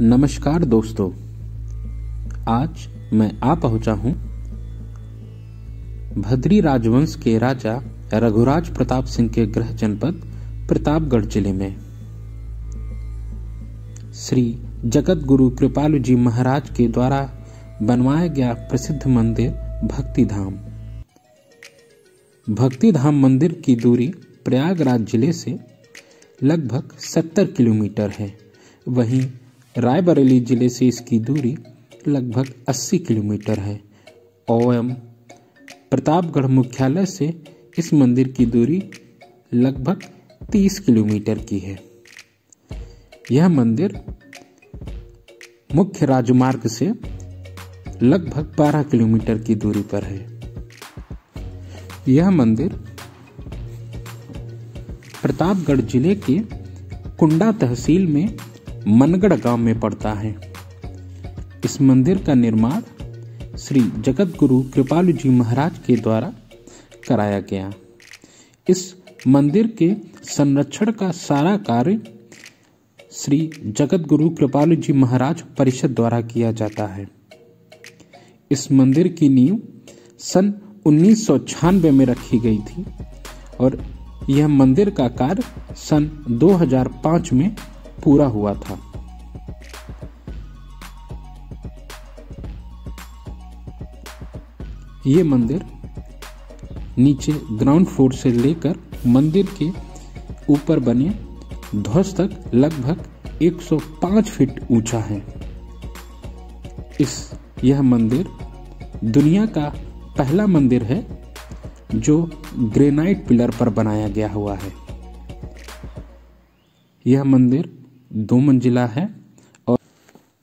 नमस्कार दोस्तों। आज मैं आ पहुँचा हूँ भद्री राजवंश के राजा रघुराज प्रताप सिंह के गृह जनपद प्रतापगढ़ ज़िले में। श्री जगत गुरु कृपालु जी महाराज के द्वारा बनवाया गया प्रसिद्ध मंदिर भक्ति धाम भक्ति धाम मंदिर की दूरी प्रयागराज ज़िले से लगभग 70 किलोमीटर है। वहीं रायबरेली ज़िले से इसकी दूरी लगभग 80 किलोमीटर है। एवं प्रतापगढ़ मुख्यालय से इस मंदिर की दूरी लगभग 30 किलोमीटर की है। यह मंदिर मुख्य राजमार्ग से लगभग 12 किलोमीटर की दूरी पर है। यह मंदिर प्रतापगढ़ ज़िले के कुंडा तहसील में मनगढ़ गाँव में पड़ता है। इस मंदिर का निर्माण श्री जगत गुरु कृपालु जी महाराज के द्वारा कराया गया। इस मंदिर के संरक्षण का सारा कार्य श्री जगत गुरु कृपालु जी महाराज परिषद द्वारा किया जाता है। इस मंदिर की नींव सन उन्नीस सौ छानवे में रखी गई थी और यह मंदिर का कार्य सन 2005 में पूरा हुआ था। ये मंदिर नीचे ग्राउंड फ्लोर से लेकर मंदिर के ऊपर बने ध्वज तक लगभग 105 फीट ऊँचा है। इस यह मंदिर दुनिया का पहला मंदिर है जो ग्रेनाइट पिलर पर बनाया गया हुआ है। यह मंदिर दो मंजिला है और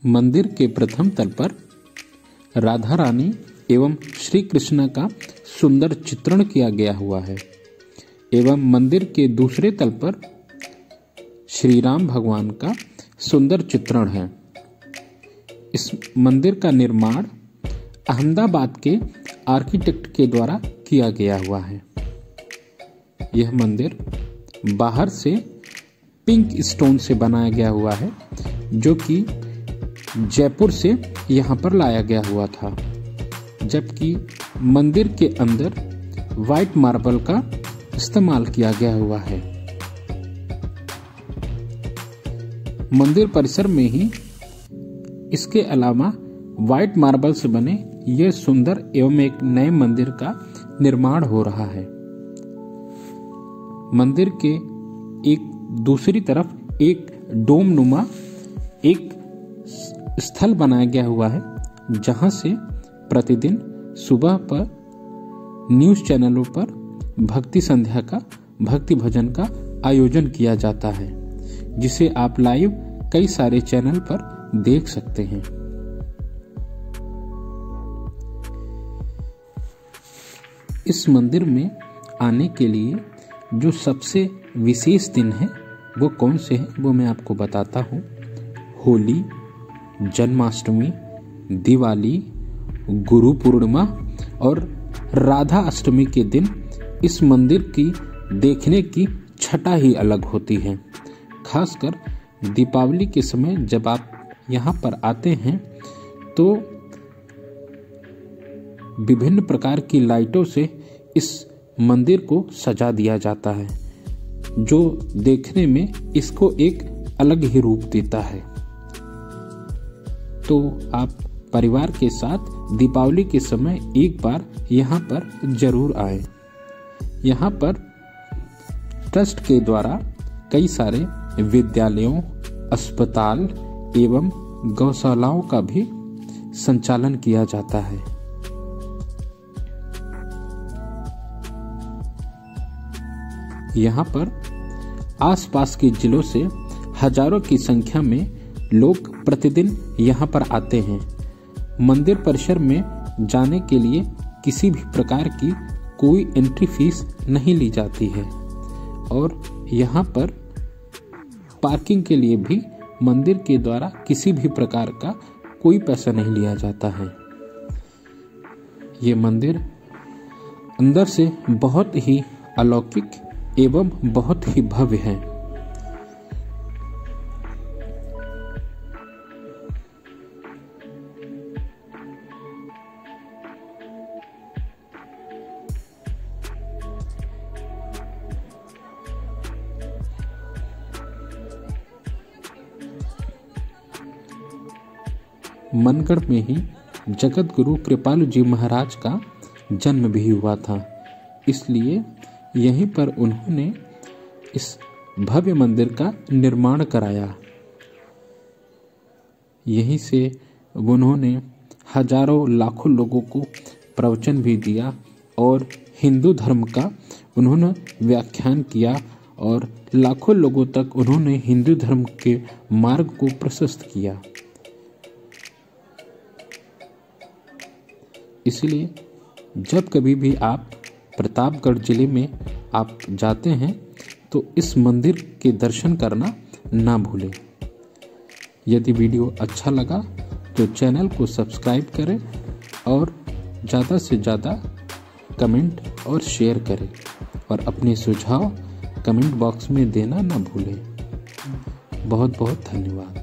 मंदिर के प्रथम तल पर राधा रानी एवं श्री कृष्ण का सुंदर चित्रण किया गया हुआ है एवं मंदिर के दूसरे तल पर श्री राम भगवान का सुंदर चित्रण है। इस मंदिर का निर्माण अहमदाबाद के आर्किटेक्ट के द्वारा किया गया हुआ है। यह मंदिर बाहर से पिंक स्टोन से बनाया गया हुआ है, जो कि जयपुर से यहाँ पर लाया गया हुआ था, जबकि मंदिर के अंदर व्हाइट मार्बल का इस्तेमाल किया गया हुआ है। मंदिर परिसर में ही इसके अलावा व्हाइट मार्बल से बने ये सुंदर एवं एक नए मंदिर का निर्माण हो रहा है। मंदिर के एक दूसरी तरफ़ एक डोम नुमा एक स्थल बनाया गया हुआ है, जहाँ से प्रतिदिन सुबह पर न्यूज़ चैनलों पर भक्ति संध्या का, भक्ति भजन का आयोजन किया जाता है, जिसे आप लाइव कई सारे चैनल पर देख सकते हैं। इस मंदिर में आने के लिए जो सबसे विशेष दिन है, वो कौन से हैं, वो मैं आपको बताता हूँ। होली, जन्माष्टमी, दिवाली, गुरु पूर्णिमा और राधा अष्टमी के दिन इस मंदिर की देखने की छटा ही अलग होती है। खासकर दीपावली के समय जब आप यहाँ पर आते हैं तो विभिन्न प्रकार की लाइटों से इस मंदिर को सजा दिया जाता है, जो देखने में इसको एक अलग ही रूप देता है। तो आप परिवार के साथ दीपावली के समय एक बार यहाँ पर ज़रूर आए। यहाँ पर ट्रस्ट के द्वारा कई सारे विद्यालयों, अस्पताल एवं गौशालाओं का भी संचालन किया जाता है। यहाँ पर आसपास के जिलों से हज़ारों की संख्या में लोग प्रतिदिन यहाँ पर आते हैं। मंदिर परिसर में जाने के लिए किसी भी प्रकार की कोई एंट्री फ़ीस नहीं ली जाती है। और यहाँ पर पार्किंग के लिए भी मंदिर के द्वारा किसी भी प्रकार का कोई पैसा नहीं लिया जाता है। ये मंदिर अंदर से बहुत ही अलौकिक एवं बहुत ही भव्य है। मनगढ़ में ही जगत गुरु कृपालू जी महाराज का जन्म भी हुआ था, इसलिए यहीं पर उन्होंने इस भव्य मंदिर का निर्माण कराया। यहीं से उन्होंने हज़ारों लाखों लोगों को प्रवचन भी दिया और हिंदू धर्म का उन्होंने व्याख्यान किया और लाखों लोगों तक उन्होंने हिंदू धर्म के मार्ग को प्रशस्त किया। इसलिए जब कभी भी आप प्रतापगढ़ ज़िले में आप जाते हैं तो इस मंदिर के दर्शन करना ना भूलें। यदि वीडियो अच्छा लगा तो चैनल को सब्सक्राइब करें और ज़्यादा से ज़्यादा कमेंट और शेयर करें और अपने सुझाव कमेंट बॉक्स में देना ना भूलें। बहुत बहुत धन्यवाद।